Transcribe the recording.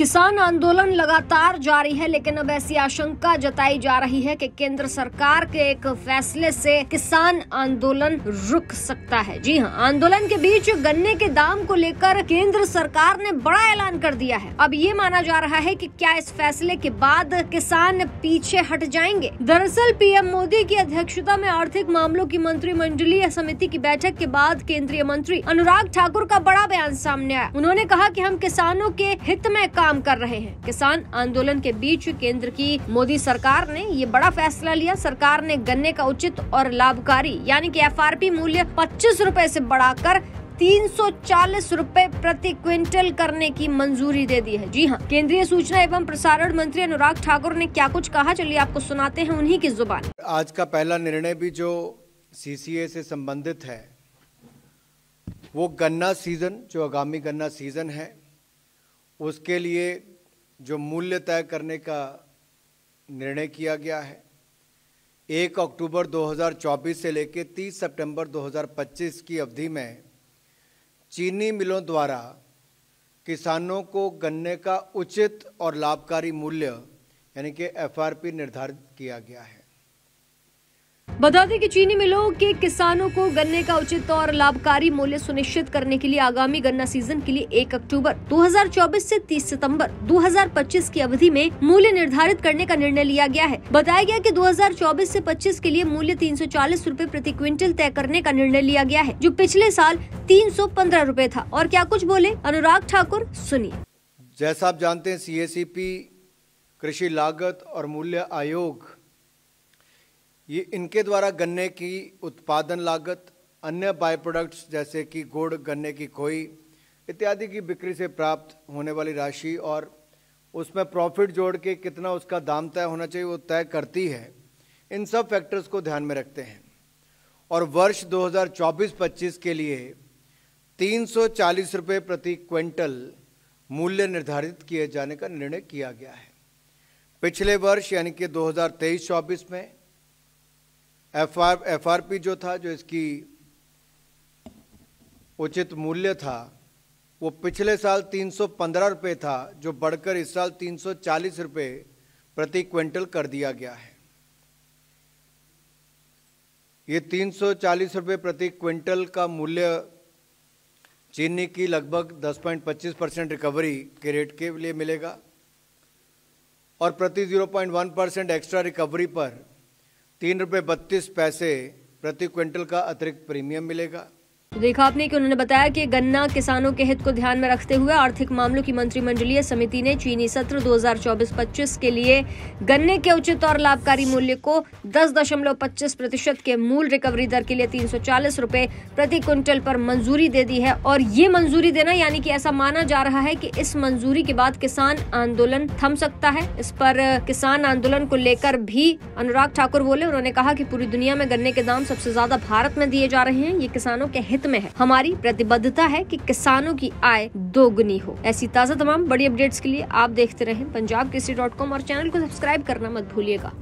किसान आंदोलन लगातार जारी है, लेकिन अब ऐसी आशंका जताई जा रही है कि केंद्र सरकार के एक फैसले से किसान आंदोलन रुक सकता है। जी हाँ आंदोलन के बीच गन्ने के दाम को लेकर केंद्र सरकार ने बड़ा ऐलान कर दिया है। अब ये माना जा रहा है कि क्या इस फैसले के बाद किसान पीछे हट जाएँगे? दरअसल, पीएम मोदी की अध्यक्षता में आर्थिक मामलों की मंत्रिमंडलीय समिति की बैठक के बाद केंद्रीय मंत्री अनुराग ठाकुर का बड़ा बयान सामने आया। उन्होंने कहा की हम किसानों के हित में काम काम कर रहे हैं। किसान आंदोलन के बीच केंद्र की मोदी सरकार ने ये बड़ा फैसला लिया। सरकार ने गन्ने का उचित और लाभकारी, यानी कि एफआरपी मूल्य पच्चीस रूपए ऐसी बढ़ाकर तीन सौ चालीस रूपए प्रति क्विंटल करने की मंजूरी दे दी है। जी हाँ केंद्रीय सूचना एवं प्रसारण मंत्री अनुराग ठाकुर ने क्या कुछ कहा? चलिए आपको सुनाते हैं उन्हीं की ज़ुबान। आज का पहला निर्णय भी जो सीसीए से संबंधित है, वो गन्ना सीज़न जो आगामी गन्ना सीज़न है उसके लिए जो मूल्य तय करने का निर्णय किया गया है। एक अक्टूबर 2024 से लेकर 30 सितंबर 2025 की अवधि में चीनी मिलों द्वारा किसानों को गन्ने का उचित और लाभकारी मूल्य, यानी कि एफआरपी, निर्धारित किया गया है। बता दें कि चीनी मिलों के किसानों को गन्ने का उचित और लाभकारी मूल्य सुनिश्चित करने के लिए आगामी गन्ना सीज़न के लिए 1 अक्टूबर 2024 से 30 सितंबर 2025 की अवधि में मूल्य निर्धारित करने का निर्णय लिया गया है। बताया गया कि 2024 से 25 के लिए मूल्य तीन सौ प्रति क्विंटल तय करने का निर्णय लिया गया है, जो पिछले साल तीन सौ था। और क्या कुछ बोले? अनुराग ठाकुर, सुनिए। जैसा आप जानते हैं सी कृषि लागत और मूल्य आयोग ये इनके द्वारा गन्ने की उत्पादन लागत, अन्य बाय प्रोडक्ट्स जैसे कि गुड़, गन्ने की खोई इत्यादि की बिक्री से प्राप्त होने वाली राशि और उसमें प्रॉफिट जोड़ के कितना उसका दाम तय होना चाहिए वो तय करती है। इन सब फैक्टर्स को ध्यान में रखते हैं। और वर्ष 2024-25 के लिए तीन सौ रुपये प्रति क्विंटल मूल्य निर्धारित किए जाने का निर्णय किया गया है। पिछले वर्ष यानी कि 2023-24 में F R F R P जो था, जो इसकी उचित मूल्य था, वो पिछले साल तीन सौ पंद्रह रुपये था, जो बढ़कर इस साल तीन सौ चालीस रुपये प्रति क्विंटल कर दिया गया है। ये तीन सौ चालीस रुपये प्रति क्विंटल का मूल्य चीनी की लगभग 10.25 परसेंट रिकवरी के रेट के लिए मिलेगा और प्रति 0.1 परसेंट एक्स्ट्रा रिकवरी पर तीन रुपये बत्तीस पैसे प्रति क्विंटल का अतिरिक्त प्रीमियम मिलेगा। तो देखा आपने कि उन्होंने बताया कि गन्ना किसानों के हित को ध्यान में रखते हुए आर्थिक मामलों की मंत्रिमंडलीय समिति ने चीनी सत्र 2024-25 के लिए गन्ने के उचित और लाभकारी मूल्य को 10.25 प्रतिशत के मूल रिकवरी दर के लिए तीन सौ प्रति क्विंटल पर मंजूरी दे दी है। और ये मंजूरी देना यानी कि ऐसा माना जा रहा है कि इस मंजूरी के बाद किसान आंदोलन थम सकता है। इस पर किसान आंदोलन को लेकर भी अनुराग ठाकुर बोले। उन्होंने कहा की पूरी दुनिया में गन्ने के दाम सबसे ज़्यादा भारत में दिए जा रहे हैं। ये किसानों के हित हित में है। हमारी प्रतिबद्धता है कि किसानों की आय दोगुनी हो। ऐसी ताज़ा तमाम बड़ी अपडेट्स के लिए आप देखते रहें पंजाब कृषि डॉट कॉम और चैनल को सब्सक्राइब करना मत भूलिएगा।